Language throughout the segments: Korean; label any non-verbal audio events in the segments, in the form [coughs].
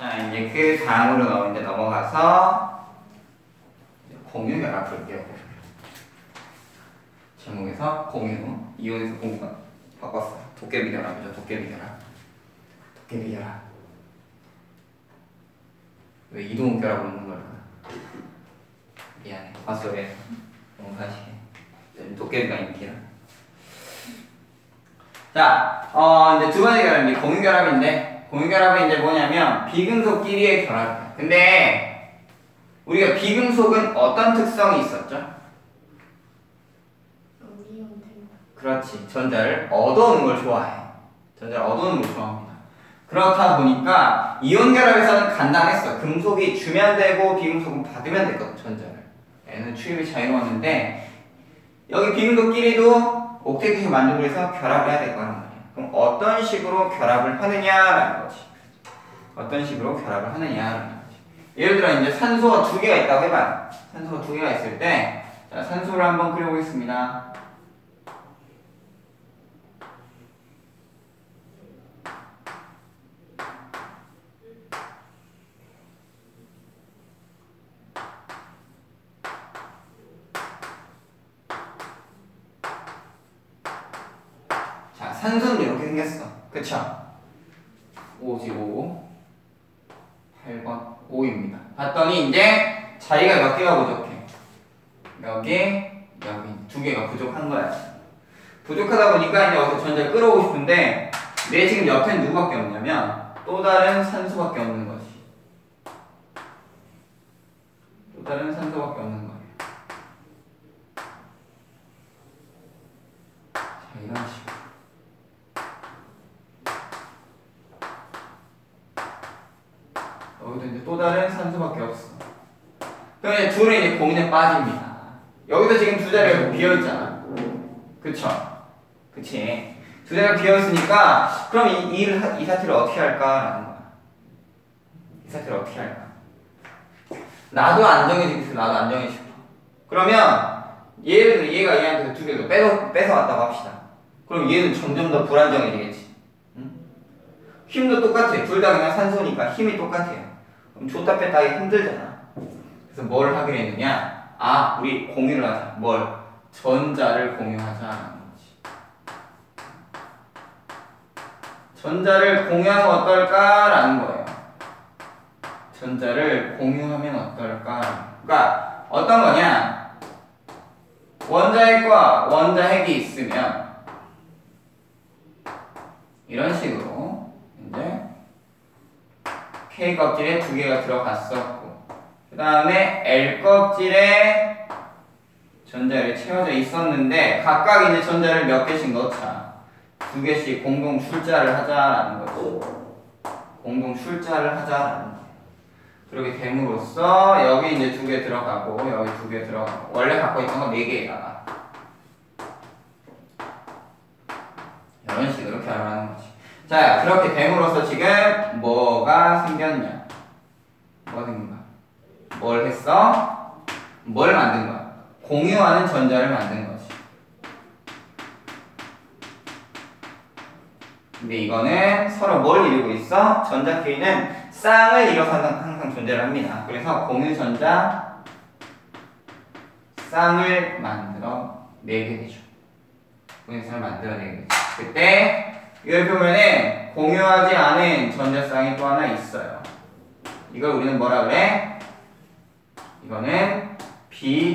자, 이제 그 다음으로 이제 넘어가서 공유 결합 볼게요. 제목에서 공유, 이온에서 공유가 바꿨어요. 도깨비 결합이죠, 도깨비 결합. 도깨비 결합. 왜 이동 결합을 넣는 걸까? 미안해. 헛소리해. 너무 가시게. 도깨비가 인기라. 자, 어, 이제 두 번째 결합이 공유 결합인데, 공유 결합은 이제 뭐냐면, 비금속끼리의 결합이야. 근데, 우리가 비금속은 어떤 특성이 있었죠? 그렇지. 전자를 얻어오는 걸 좋아해. 전자를 얻어오는 걸 좋아합니다. 그렇다 보니까 이온 결합에서는 간단했어. 금속이 주면 되고 비금속은 받으면 됐거든, 전자를. 얘는 추입이 자유로웠는데 여기 비금속끼리도 옥테이트 만족을 해서 결합을 해야 될 거란 말이야. 그럼 어떤 식으로 결합을 하느냐라는 거지. 어떤 식으로 결합을 하느냐라는 거지. 예를 들어 이제 산소가 두 개가 있다고 해봐요. 산소가 두 개가 있을 때 자, 산소를 한번 그려보겠습니다. 자, 산소는 이렇게 생겼어. 그쵸? 5지 5. 8번 5입니다. 봤더니 이제 자리가 몇 개가 부족해? 몇 개? 여기 두 개가 부족한 거야. 부족하다 보니까 이제 어디서 전자를 끌어오고 싶은데 내 지금 옆엔 누구밖에 없냐면 또 다른 산소밖에 없는 거지. 또 다른 산소밖에 없는 거야. 자, 이런 식으로. 여기도 이제 또 다른 산소밖에 없어. 그럼 공에 빠집니다. 여기도 지금 두 자리가 비어 있잖아. 그쵸? 그치? 두 자리가 비어 있으니까 그럼 이, 이, 이 사태를 어떻게 할까라는 거야. 이 사태를 어떻게 할까? 나도 안정해지고 싶어. 나도 안정해지고 싶어. 그러면 얘를 들어 얘가 얘한테 두 개를 뺏어, 뺏어왔다고 합시다. 그럼 얘는 점점 더 불안정해지겠지. 응? 힘도 똑같아. 둘 다 그냥 산소니까 힘이 똑같아요. 그럼 줬다 뺐다 하기 힘들잖아. 그래서 뭘 하기로 했느냐? 아, 우리 공유를 하자. 뭘? 전자를 공유하자라는 거지. 전자를 공유하면 어떨까라는 거예요. 전자를 공유하면 어떨까? 그러니까 어떤 거냐? 원자핵과 원자핵이 있으면 이런 식으로 이제 K 껍질에 두 개가 들어갔었고 그 다음에 L 껍질에 전자를 채워져 있었는데 각각 이제 전자를 몇 개씩 넣자. 두 개씩 공동 출자를 하자라는 거지. 공동 출자를 하자라는 거 그렇게 됨으로써 여기 이제 두 개 들어가고 여기 두 개 들어가고. 원래 갖고 있던 건네 개가 이런 식으로 결합하는 거지. 자 그렇게 됨으로써 지금 뭐가 생겼냐 뭘 했어? 뭘 만든 거야? 공유하는 전자를 만든 거지 근데 이거는 서로 뭘 이루고 있어? 전자 K는 쌍을 이뤄서 항상, 항상 존재를 합니다. 그래서 공유 전자 쌍을 만들어 내게 되죠. 공유선을 만들어내게 되죠. 그때 이걸 보면은 공유하지 않은 전자쌍이 또 하나 있어요. 이걸 우리는 뭐라 그래? 이거는 비공유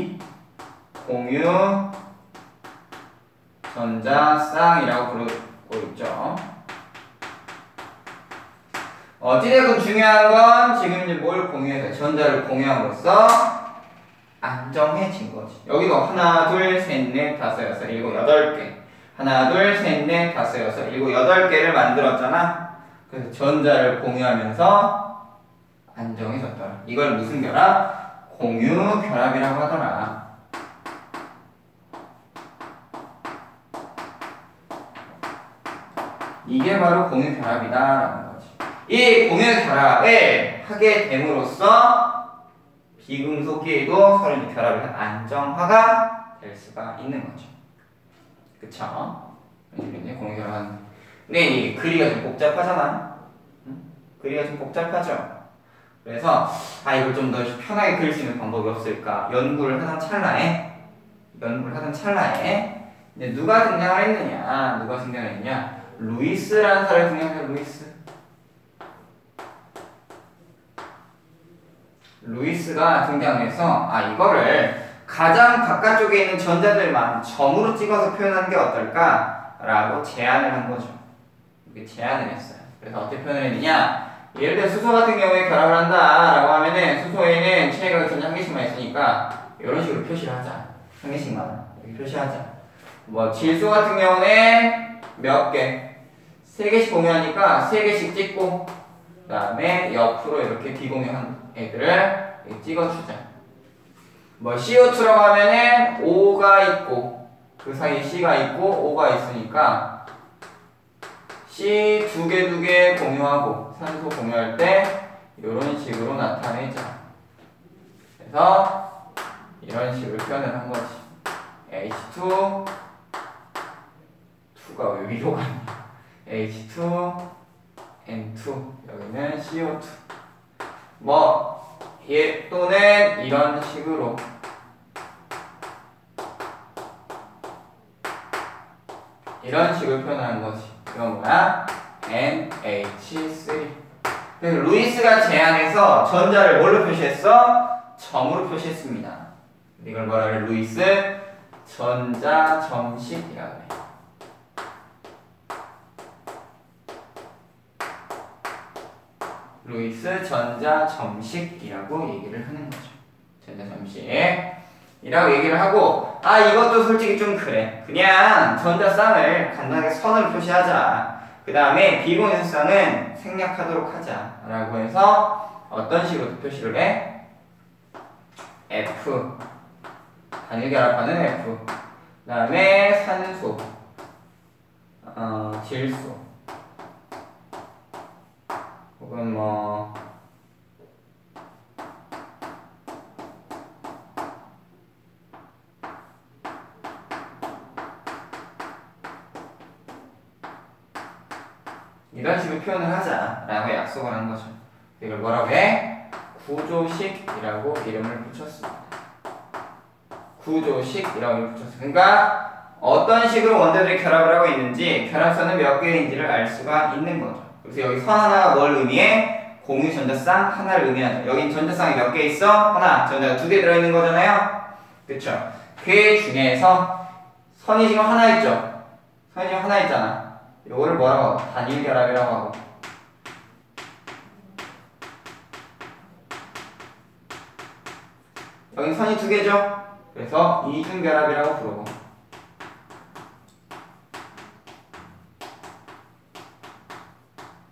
전자 쌍이라고 부르고 있죠. 어찌되건 중요한 건 지금 이제 뭘 공유해서 전자를 공유함으로써 안정해진 거지. 여기도 하나, 둘, 셋, 넷, 다섯, 여섯, 일곱, 여덟 개. 하나, 둘, 셋, 넷, 다섯, 여섯, 일곱, 여덟 개를 만들었잖아. 그래서 전자를 공유하면서 안정해졌더라. 이걸 무슨 결합? 공유 결합이라고 하더라. 이게 바로 공유 결합이다라는 거지. 이 공유 결합을 하게 됨으로써 비금속끼리도 서로 결합을 한 안정화가 될 수가 있는 거죠. 그쵸? 이제 공유 결합. 근데 이 그리가 좀 복잡하잖아. 응? 그리기가 좀 복잡하죠. 그래서 아 이걸 좀 더 편하게 그릴 수 있는 방법이 없을까? 연구를 하던 찰나에? 연구를 하던 찰나에? 이제 누가 등장을 했느냐? 누가 등장을 했냐? 루이스라는 사람이 등장해요 루이스. 루이스가 등장해서 아 이거를 가장 바깥쪽에 있는 전자들만 점으로 찍어서 표현하는 게 어떨까 라고 제안을 한 거죠. 제안을 했어요. 그래서 어떻게 표현을 했느냐? 예를 들어 수소 같은 경우에 결합을 한다 라고 하면은 수소에는 체외각이 전자 한 개씩만 있으니까 이런 식으로 표시를 하자. 한 개씩만 이렇게 표시하자. 뭐 질소 같은 경우는 몇 개? 세 개씩 공유하니까 세 개씩 찍고 그 다음에 옆으로 이렇게 비공유한 애들을 찍어주자. 뭐 CO2라고 하면은 O가 있고 그 사이에 C가 있고 O가 있으니까 C 두 개 두 개 공유하고 산소 공유할 때 이런 식으로 나타내자. 그래서 이런 식으로 표현을 한 거지. H2 2가 왜 위로 가냐? H2 N2 여기는 CO2 뭐 예, 또는 이런 식으로 이런 식으로 표현하는 거지. 이건 뭐야? NH3. 그래서 루이스가 제안해서 전자를 뭘로 표시했어? 점으로 표시했습니다. 이걸 뭐라 그래? 루이스 전자 점식이라고 해. 루이스 전자 점식이라고 얘기를 하는 거죠. 전자 점식 이라고 얘기를 하고 아 이것도 솔직히 좀 그래. 그냥 전자 쌍을 간단하게 선으로 표시하자. 그 다음에 비공유성은 생략하도록 하자 라고 해서 어떤 식으로 표시를 해? F 단일 결합하는 F 그 다음에 산소 어, 질소 혹은 뭐 이런 식으로 표현을 하자라고 약속을 한 거죠. 이걸 뭐라고 해? 구조식이라고 이름을 붙였습니다. 구조식이라고 이름을 붙였어요. 그러니까 어떤 식으로 원자들이 결합을 하고 있는지 결합선은 몇 개인지를 알 수가 있는 거죠. 그래서 여기 선 하나가 뭘 의미해? 공유 전자쌍 하나를 의미하죠. 여긴 전자쌍이 몇 개 있어? 하나. 전자가 두 개 들어있는 거잖아요. 그쵸? 그 중에서 선이 지금 하나 있죠? 선이 지금 하나 있잖아. 요거를 뭐라고 하고? 단일 결합이라고 하고. 여기 선이 두 개죠? 그래서 이중 결합이라고 부르고.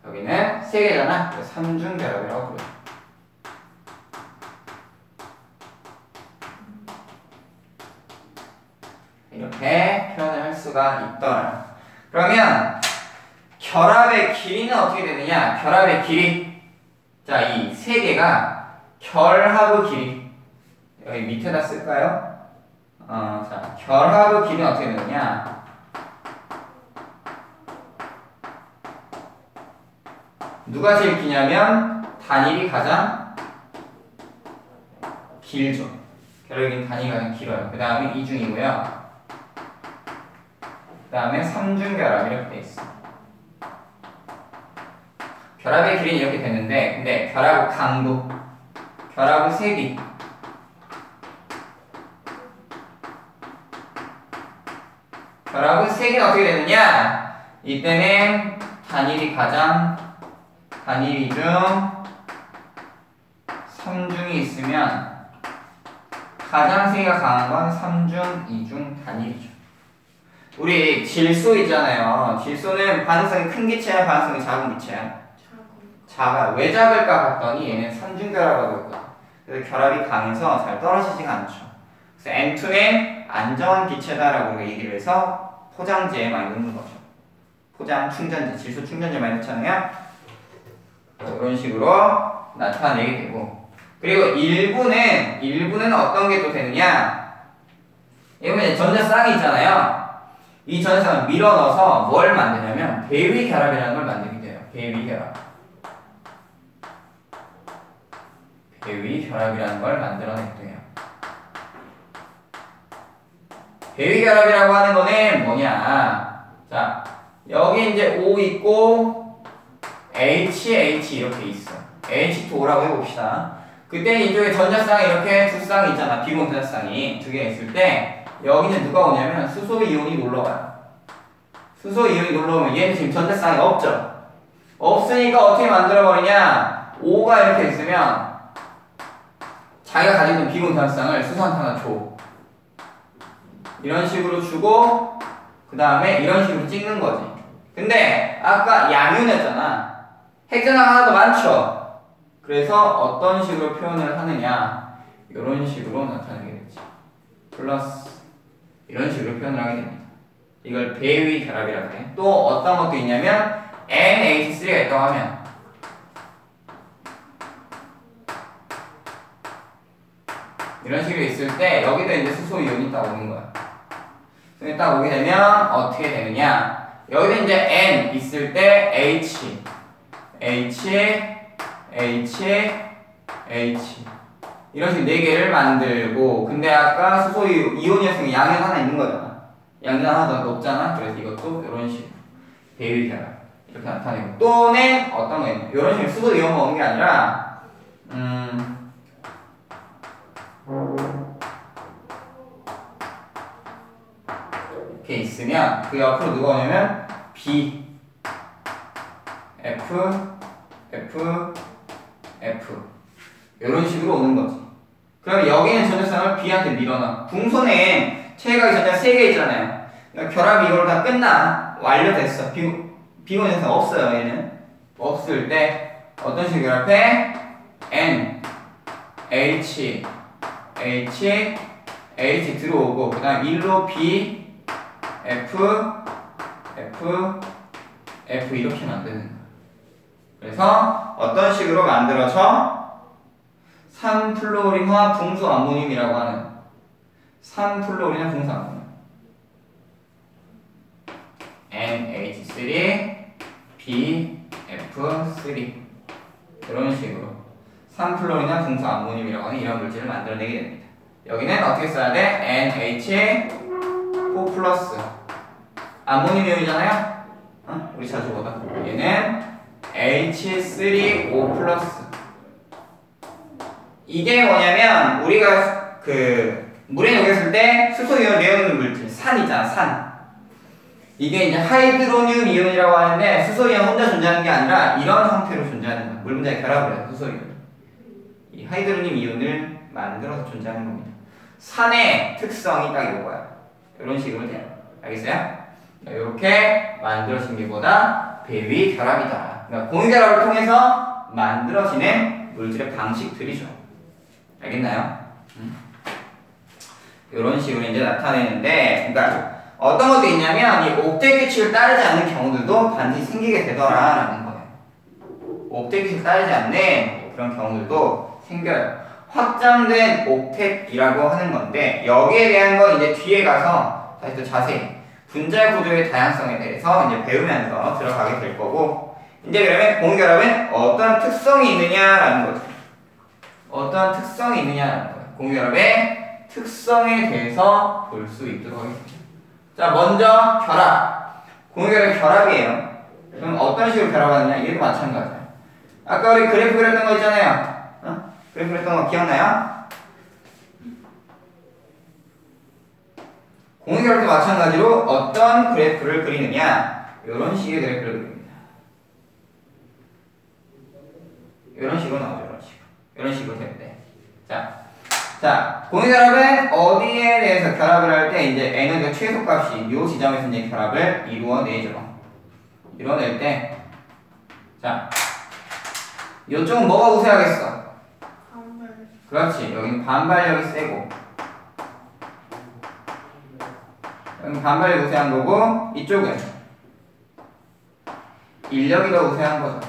여기는 세 개잖아. 그래서 삼중 결합이라고 부르고. 이렇게 표현을 할 수가 있더라. 그러면 결합의 길이는 어떻게 되느냐? 결합의 길이. 자, 이 세 개가 결합의 길이. 여기 밑에다 쓸까요? 어, 자, 결합의 길이는 어떻게 되느냐? 누가 제일 기냐면 단일이 가장 길죠. 결합의 단위가 가장 길어요. 그 다음에 이중이고요. 그 다음에 삼중 결합 이렇게 돼 있어. 결합의 길이는 이렇게 되는데, 근데 결합의 강도, 결합의 세기, 결합의 세기는 어떻게 되느냐? 이때는 단일이 가장 단일이 중 3중이 있으면 가장 세기가 강한 건 3중, 2중 단일이죠. 우리 질소 있잖아요. 질소는 반응성이 큰 기체야, 반응성이 작은 기체야? 작아. 왜 작을까 봤더니 얘는 삼중결합하고 있거든. 그래서 결합이 강해서 잘 떨어지지가 않죠. 그래서 N2는 안정한 기체다라고 얘기를 해서 포장지에 많이 넣는 거죠. 포장 충전재, 질소 충전재 많이 넣잖아요. 이런 식으로 나타내게 되고 그리고 일부는 일부는 어떤 게 또 되느냐? 이거는 전자쌍이 있잖아요. 이 전자쌍을 밀어 넣어서 뭘 만드냐면 배위 결합이라는 걸 만들게 돼요. 배위 결합. 배위 결합이라는 걸 만들어냈대요. 배위 결합이라고 하는 거는 뭐냐? 자, 여기 이제 O 있고 H, H 이렇게 있어. H2O라고 해봅시다. 그때 이쪽에 전자쌍이 이렇게 두 쌍이 있잖아. 비공 전자쌍이 두 개 있을 때 여기는 누가 오냐면 수소 이온이 놀러와요. 수소 이온이 놀러오면 얘는 지금 전자쌍이 없죠. 없으니까 어떻게 만들어버리냐? O가 이렇게 있으면 자기가 가지고 있는 전자쌍을 수소한테 하나 줘. 이런 식으로 주고 그 다음에 이런 식으로 찍는 거지. 근데 아까 양윤이었잖아. 핵전화가 하나 더 많죠. 그래서 어떤 식으로 표현을 하느냐 이런 식으로 나타내게 되지. 플러스 이런 식으로 표현을 하게 됩니다. 이걸 배위 결합이라고 해. 또 어떤 것도 있냐면 NH3가 있다고 하면 이런 식으로 있을 때 여기도 이제 수소 이온이 딱 오는 거야. 근데 딱 오게 되면 어떻게 되느냐? 여기도 이제 N 있을 때 H, H, H, H 이런 식으로 네 개를 만들고 근데 아까 수소 이온이었으니까 양은 하나 있는 거잖아. 양은 하나 더 높잖아. 그래서 이것도 이런 식으로 결합 이렇게 나타내고 또는 어떤 거예요? 이런 식으로 수소 이온만 오는 게 아니라 음. 이렇게 있으면 그 옆으로 누가 오냐면 B F F F 이런 식으로 오는 거지. 그럼 여기는 전자쌍을 B한테 밀어놔. 궁손에 체각이 전자 3개 있잖아요. 결합이 이걸로 다 끝나. 완료됐어. 비, 비곤에서 없어요, 얘는. 없을 때 어떤 식으로 결합해? N, H, H, H 들어오고 그 다음 1로 B, F, F, F 이렇게 만드는 거야. 그래서 어떤 식으로 만들어져? 3플로린화 붕수 암모늄이라고 하는 3플로린화 붕수 암모늄 NH3 BF3 이런 식으로 3플로린화 붕수 암모늄이라고 하는 이런 물질을 만들어내게 됩니다. 여기는 어떻게 써야 돼? NH4 플러스 암모늄 이온이잖아요? 어? 우리 자주 보다 얘는 H3O 플러스 이게 뭐냐면 우리가 그 물에 녹였을 때 수소 이온 내어놓는 물질 산 있잖아 산 이게 이제 하이드로늄 이온이라고 하는데 수소 이온 혼자 존재하는 게 아니라 이런 형태로 존재하는 거야 물 분자에 결합을 해요 수소 이온 이 하이드로늄 이온을 만들어서 존재하는 겁니다 산의 특성이 딱 이거야 이런 식으로 돼요 알겠어요? 이렇게 만들어진 게 보다 배위 결합이다 그러니까 공유 결합을 통해서 만들어지는 물질의 방식들이죠 알겠나요? 음. 이런 식으로 이제 나타내는데, 그러니까 어떤 것도 있냐면 이 옥텟 규칙을 따르지 않는 경우들도 반드시 생기게 되더라라는 거예요. 옥텟 규칙을 따르지 않는 그런 경우들도 생겨요. 확장된 옥텟이라고 하는 건데 여기에 대한 건 이제 뒤에 가서 다시 또 자세히 분자 구조의 다양성에 대해서 이제 배우면서 들어가게 될 거고 이제 그러면 공결합은 어떤 특성이 있느냐라는 거죠. 어떤 특성이 있느냐라는 거예요. 공유결합의 특성에 대해서 볼 수 있도록 하겠습니다. 자, 먼저 결합. 공유결합 결합이에요. 그럼 어떤 식으로 결합하느냐? 이것도 마찬가지예요. 아까 우리 그래프 그렸던 거 있잖아요. 어? 그래프 그렸던 거 기억나요? 공유결합도 마찬가지로 어떤 그래프를 그리느냐? 이런 식의 그래프를 그립니다. 이런 식으로 나오죠. 이런 식으로. 이런 식으로 되는데. 자, 자, 공유결합은 어디에 대해서 결합을 할 때 이제 에너지가 최소값이 이 지점에서 이제 결합을 이루어내죠. 이루어낼 때, 자, 이쪽은 뭐가 우세하겠어? 그렇지. 여기는 반발력이 세고, 여기는 반발력이 우세한 거고, 이쪽은 인력이 더 우세한 거죠.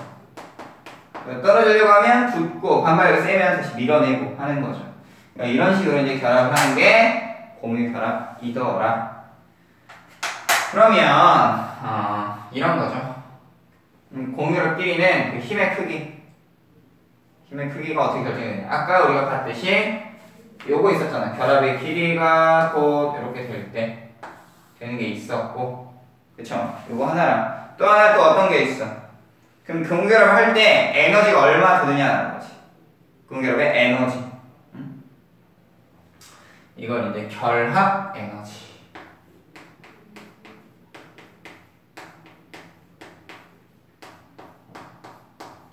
떨어지려고 하면 죽고 반발력이 세면 다시 밀어내고 하는 거죠. 그러니까 이런 식으로 이제 결합을 하는 게 공유 결합이더라. 그러면 어, 이런 거죠. 음, 공유럽끼리는 그 힘의 크기, 힘의 크기가 어떻게 결정되냐? 아까 우리가 봤듯이 요거 있었잖아. 결합의 길이가 곧 이렇게 될 때 되는 게 있었고, 그쵸? 요거 하나랑 또 하나 또 어떤 게 있어? 그럼 근결합 할 때 에너지가 얼마 드느냐는 거지. 근결합의 에너지. 응? 이걸 이제 결합 에너지.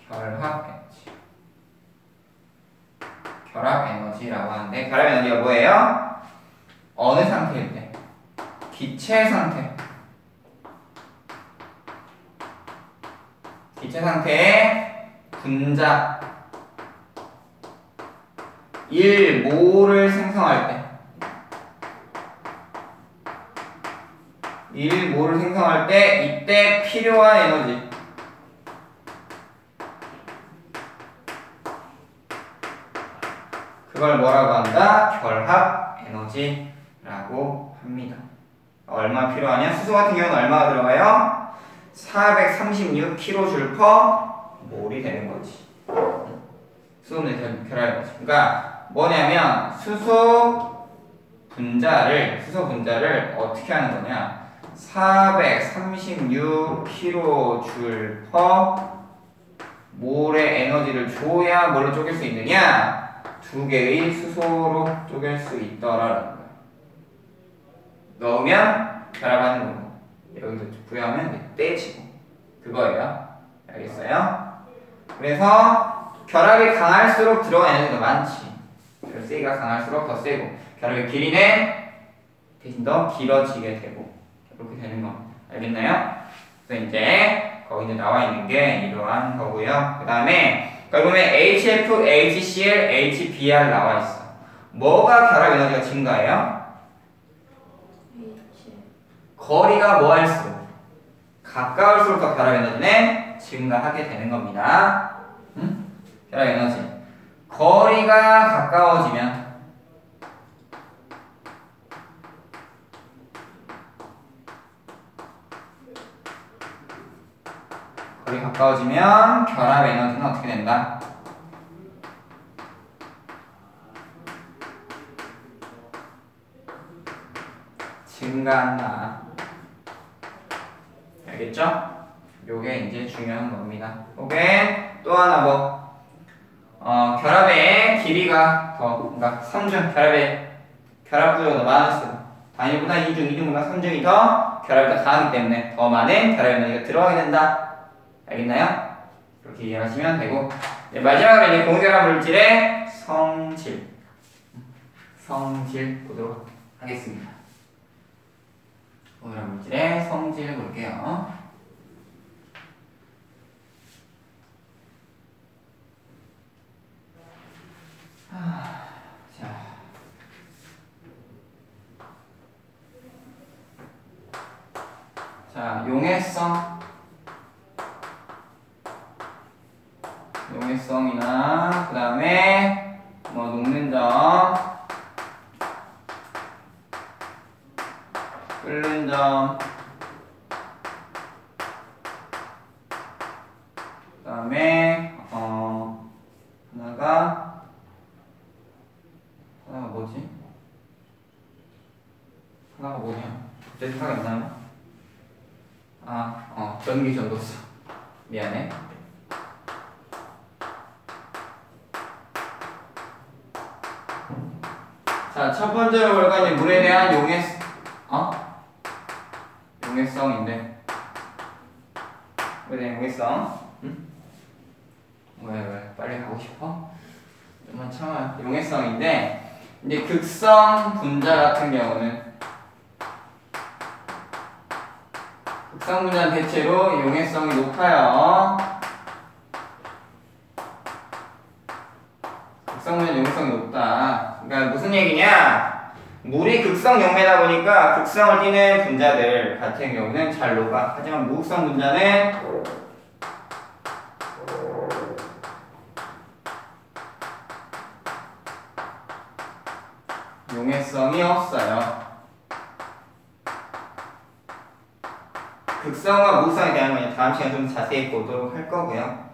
결합 에너지. 결합 에너지라고 하는데 결합 에너지가 뭐예요? 어느 상태일 때? 기체 상태. 기체 상태의 분자 1모를 생성할 때 1모를 생성할 때 이때 필요한 에너지 그걸 뭐라고 한다? 결합 에너지라고 합니다. 얼마 필요하냐? 수소 같은 경우는 얼마가 들어가요? 436kJ 몰이 되는 거지. 수소는 결합 에너지. 그러니까 뭐냐면 수소 분자를 수소 분자를 어떻게 하는 거냐? 436kJ 몰의 에너지를 줘야 뭘로 쪼갤 수 있느냐? 두 개의 수소로 쪼갤 수 있더라라는 거야. 넣으면 결합하는 거고 여기서 부여하면 떼지고 그거예요. 알겠어요? 그래서 결합이 강할수록 들어가는 에너지가 많지. 세기가 강할수록 더 세고 결합의 길이는 대신 더 길어지게 되고 그렇게 되는 겁니다. 알겠나요? 그래서 이제 거기 이제 나와 있는 게 이러한 거고요. 그 다음에 보면 HF, HCl, HBr 나와 있어. 뭐가 결합 에너지가 증가해요? 거리가 뭐 할수록 가까울수록 더 결합 에너지는 증가하게 되는 겁니다. 응? 결합 에너지. 거리가 가까워지면 거리 가까워지면 결합 에너지는 어떻게 된다? 증가한다. 알겠죠? 요게 이제 중요한 겁니다. 요게 또 하나 뭐, 어, 결합의 길이가 더, 그러니까 3중, 결합의, 결합 구조가 더 많았어요. 단위보다 2중, 2중보다 3중이 더 결합이 더 강하기 때문에 더 많은 결합 에너지가 들어가게 된다. 알겠나요? 그렇게 이해하시면 되고 네, 마지막으로 이제 공결합 물질의 성질 성질 보도록 하겠습니다. 공결합 물질의 성질 볼게요. 자. 자, 용해성 용해성이나 그 다음에 뭐 녹는 점 끓는 점 그다음에 어 하나가 하나가 뭐지? 하나가 뭐냐? 갑자기 생각이 안 나나? 아, 어, 전기 전도수. 미안해. 자, 첫 번째로 볼 거는 물에 대한 용해, 어? 용해성인데. 물에 대한 용해성. 응? 왜, 왜? 빨리 가고 싶어? 좀만 참아. 용해성인데, 이제 극성 분자 같은 경우는 극성 분자는 대체로 용해성이 높아요. 극성 분자 용해성이 높다. 그러니까 무슨 얘기냐? 물이 극성 용매다 보니까 극성을 띠는 분자들 같은 경우는 잘 녹아. 하지만 무극성 분자는 용해성이 없어요. 극성과 무극성에 대한 건 다음 시간에 좀 자세히 보도록 할 거고요.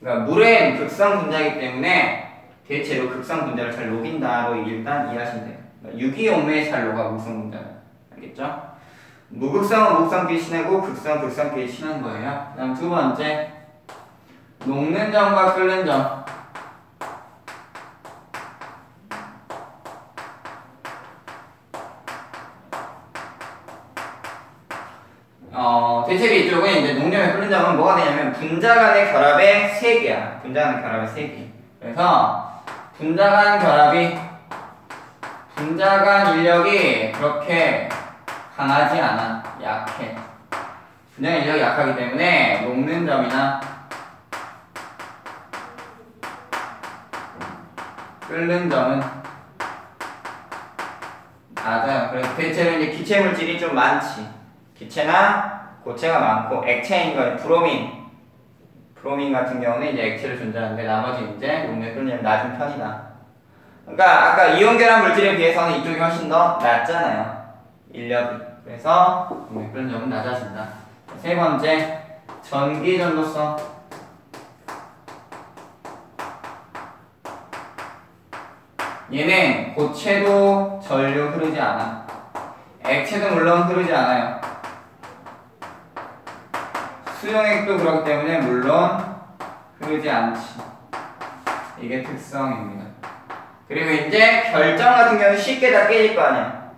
그러니까 물은 극성 분자이기 때문에 대체로 극성 분자를 잘 녹인다로 일단 이해하시면 돼요. 녹아 극성 분자는 알겠죠? 무극성은 무극성끼리 친하고 극성 극성끼리 친한 거예요. 그다음 두 번째 녹는 점과 끓는 점. 어, 대체로 이쪽은 이제 농점에 끓는 점은 뭐가 되냐면 분자 간의 결합의 세 개야. 분자 간의 결합의 세 개. 그래서 분자 간 결합이 분자 간 인력이 그렇게 강하지 않아. 약해. 간 인력이 약하기 때문에 녹는 점이나 끓는 점은 낮아요. 그래서 대체로 이제 기체 물질이 좀 많지. 기체나 고체가 많고 액체인 거 브로민 브로민 같은 경우는 이제 액체로 존재하는데 나머지 이제 용매 끓는 낮은 편이다. 그러니까 아까 이온 결합 물질에 비해서는 이쪽이 훨씬 더 낮잖아요. 인력이. 그래서 점은 낮아진다. 세 번째 전기 전도성. 얘는 고체도 전류 흐르지 않아. 액체도 물론 흐르지 않아요. 수용액도 그렇기 때문에 물론 흐르지 않지. 이게 특성입니다. 그리고 이제 결정 같은 경우는 쉽게 다 깨질 거 아니야.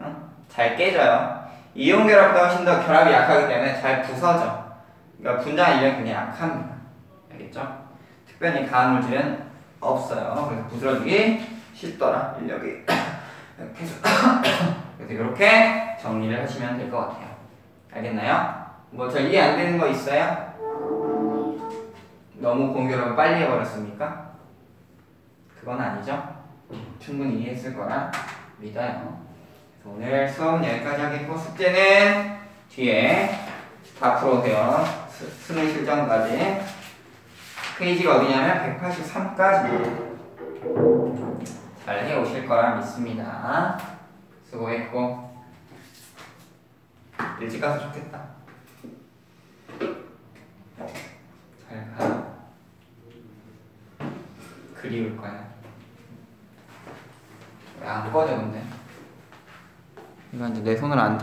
응? 잘 깨져요. 이온 결합보다 훨씬 더 결합이 약하기 때문에 잘 부서져. 그러니까 분자 인력이 굉장히 약합니다. 알겠죠? 특별히 강한 물질은 없어요. 그래서 부스러지기 쉽더라 인력이. [coughs] 해서 [coughs] 그래서 이렇게 정리를 하시면 될 것 같아요. 알겠나요? 뭐 잘 이해 안 되는 거 있어요? 너무 공교롭게 빨리 해버렸습니까? 그건 아니죠. 충분히 이해했을 거라 믿어요. 오늘 수업은 여기까지 하겠고 숙제는 뒤에 다 풀어오세요. 수, 수능 실전까지. 페이지가 어디냐면 183까지 잘 해오실 거라 믿습니다. 수고했고 일찍 가서 좋겠다. 잘 가. 그리울 거야. 왜안 꺼져 근데? 이거 이제 내 손을 안